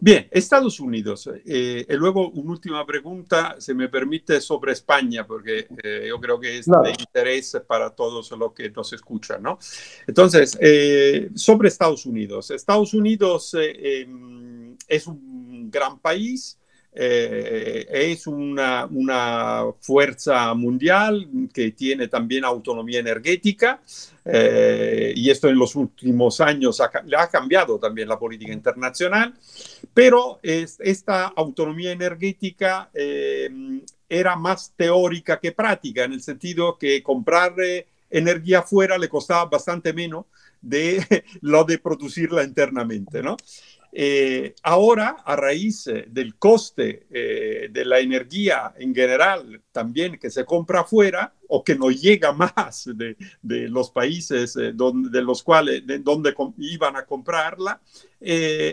Bien, Estados Unidos. Eh, y luego una última pregunta, si me permite, sobre España, porque eh, yo creo que es de interés para todos los que nos escuchan, ¿no? Entonces, eh, sobre Estados Unidos. Estados Unidos em, es un gran país, eh, es una, una, fuerza mundial que tiene también autonomía energética eh, y esto en los últimos años ha, ha, cambiado también la política internacional, pero es, esta autonomía energética eh, era más teórica que práctica, en el sentido que comprar energía fuera le costaba bastante menos de lo de producirla internamente, ¿no? Eh, ahora, a raíz eh, del coste eh, de la energía en general, también que se compra afuera o que no llega más de, los países donde, de los cuales de donde iban a comprarla,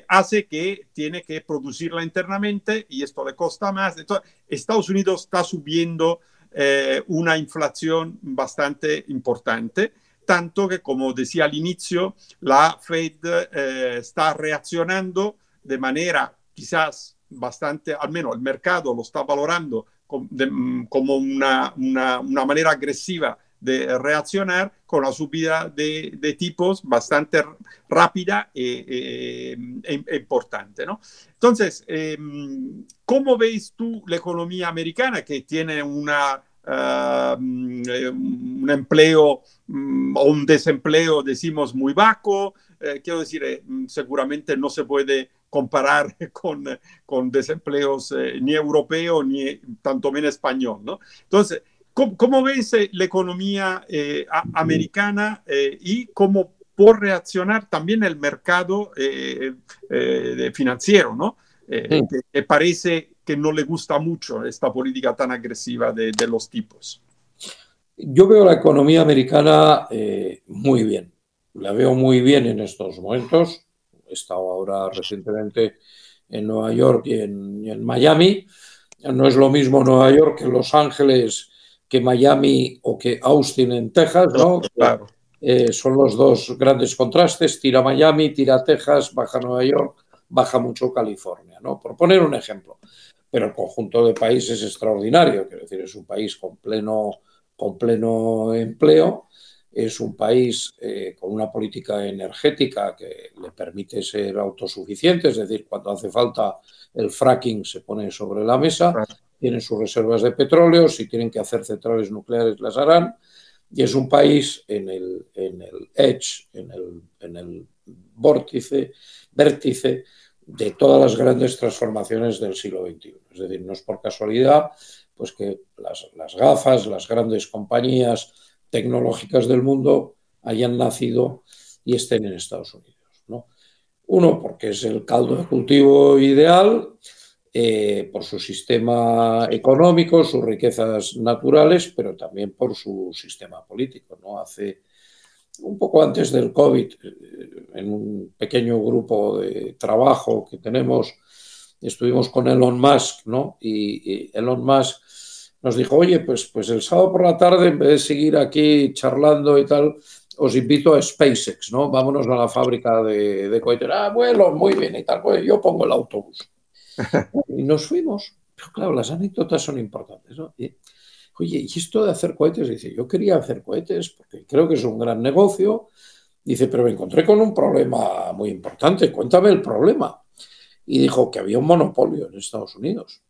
hace que tiene que producirla internamente y esto le costa más. Estados Unidos está subiendo una inflación bastante importante tanto que, como decía al inicio, la Fed eh, está reaccionando de manera quizás bastante, al menos el mercado lo está valorando mm, como una, una, manera agresiva de reaccionar con la subida de, tipos bastante rápida e, importante. ¿no? Entonces, em, ¿cómo veis tú la economía americana que tiene una Uh, un empleo um, o un desempleo, decimos, muy bajo. Eh, quiero decir, eh, seguramente no se puede comparar con, con desempleos eh, ni europeo ni tanto menos español, ¿no? Entonces, ¿cómo, cómo ves la economía americana y cómo por reaccionar también el mercado financiero, ¿no? que parece que no le gusta mucho esta política tan agresiva de, los tipos? Yo veo la economía americana eh, muy bien. La veo muy bien en estos momentos. He estado ahora recientemente en Nueva York y en, Miami. No es lo mismo Nueva York que Los Ángeles, que Miami o que Austin en Texas, ¿no? Claro. Eh, son los dos grandes contrastes. Tira Miami, tira Texas, baja Nueva York, baja mucho California, ¿no? Por poner un ejemplo pero el conjunto de países es extraordinario, quiero decir, es un país con pleno, con pleno empleo, es un país eh, con una política energética que le permite ser autosuficiente, es decir, cuando hace falta el fracking se pone sobre la mesa, tienen sus reservas de petróleo, si tienen que hacer centrales nucleares las harán, y es un país en el, en el edge, en el, en el vórtice, vértice de todas las grandes transformaciones del siglo XXI. Es decir, no es por casualidad pues que las, gafas, las grandes compañías tecnológicas del mundo hayan nacido y estén en Estados Unidos. ¿no? Uno, porque es el caldo de cultivo ideal, eh, por su sistema económico, sus riquezas naturales, pero también por su sistema político. ¿no? Hace un poco antes del COVID, eh, en un pequeño grupo de trabajo que tenemos, estuvimos con Elon Musk, ¿no? Y, Elon Musk nos dijo, oye, pues, pues el sábado por la tarde, en vez de seguir aquí charlando y tal, os invito a SpaceX, ¿no? Vámonos a la fábrica de, de cohetes. Ah, bueno, muy bien y tal, pues yo pongo el autobús. y nos fuimos. Pero claro, las anécdotas son importantes, ¿no? Oye, ¿y esto de hacer cohetes? Dice, yo quería hacer cohetes porque creo que es un gran negocio. Dice, pero me encontré con un problema muy importante. Cuéntame el problema. Y dijo que había un monopolio en Estados Unidos.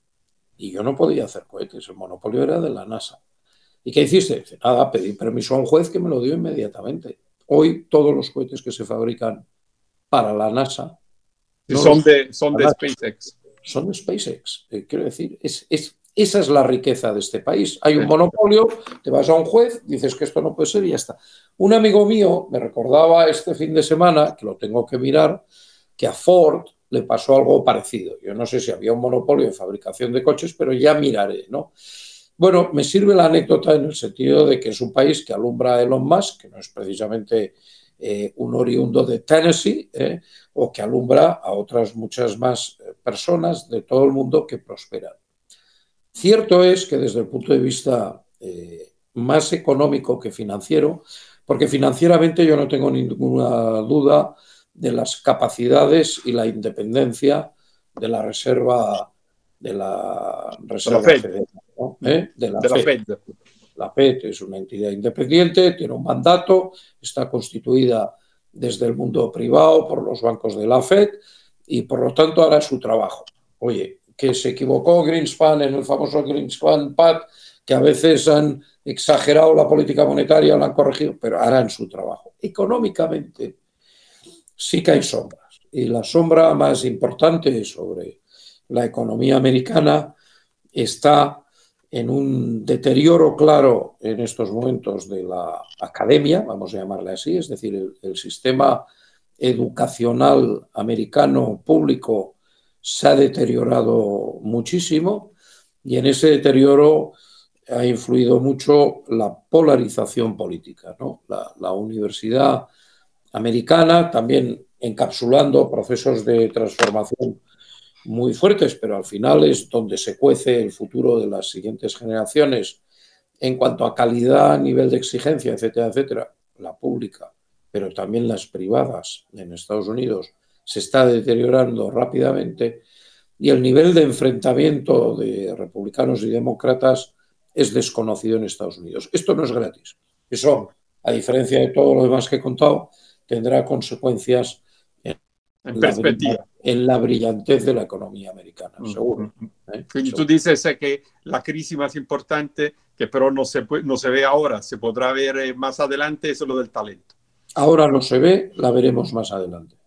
Y yo no podía hacer cohetes. El monopolio era de la NASA. ¿Y qué hiciste? Dice, nada, pedí permiso a un juez que me lo dio inmediatamente. Hoy todos los cohetes que se fabrican para la NASA son, de, son de SpaceX. Son de SpaceX. Eh, quiero decir, es, es esa es la riqueza de este país. Hay un monopolio, te vas a un juez, dices que esto no puede ser y ya está. Un amigo mío me recordaba este fin de semana, que lo tengo que mirar, que a Ford le pasó algo parecido. Yo no sé si había un monopolio de fabricación de coches, pero ya miraré, ¿no? Bueno, me sirve la anécdota en el sentido de que es un país que alumbra a Elon Musk, que no es precisamente eh, un oriundo de Tennessee, eh, o que alumbra a otras muchas más eh, personas de todo el mundo que prosperan. Cierto es que desde el punto de vista eh, más económico que financiero, porque financieramente yo no tengo ninguna duda de las capacidades y la independencia de la reserva de la reserva Fed. ¿Eh? de la, Fed. La FED es una entidad independiente, tiene un mandato, está constituida desde el mundo privado por los bancos de la Fed y por lo tanto hará su trabajo. Oye, que se equivocó Greenspan en el famoso Greenspan Pad, que a veces han exagerado la política monetaria, la han corregido, pero harán su trabajo. Económicamente sí que hay sombras. Y la sombra más importante sobre la economía americana está en un deterioro claro en estos momentos de la academia, vamos a llamarle así, es decir, el, sistema educacional americano público se ha deteriorado muchísimo y en ese deterioro ha influido mucho la polarización política. La, la, universidad americana también encapsulando procesos de transformación muy fuertes, pero al final es donde se cuece el futuro de las siguientes generaciones en cuanto a calidad, nivel de exigencia, etcétera, etcétera, la pública, pero también las privadas en Estados Unidos se está deteriorando rápidamente y el nivel de enfrentamiento de republicanos y demócratas es desconocido en Estados Unidos. Esto no es gratis. Eso, a diferencia de todo lo demás que he contado, tendrá consecuencias en. La, en la brillantez de la economía americana, seguro. ¿eh? Tú dices que la crisis más importante, que pero no se, no se ve ahora, se podrá ver eh, más adelante, es lo del talento. Ahora no se ve, la veremos más adelante.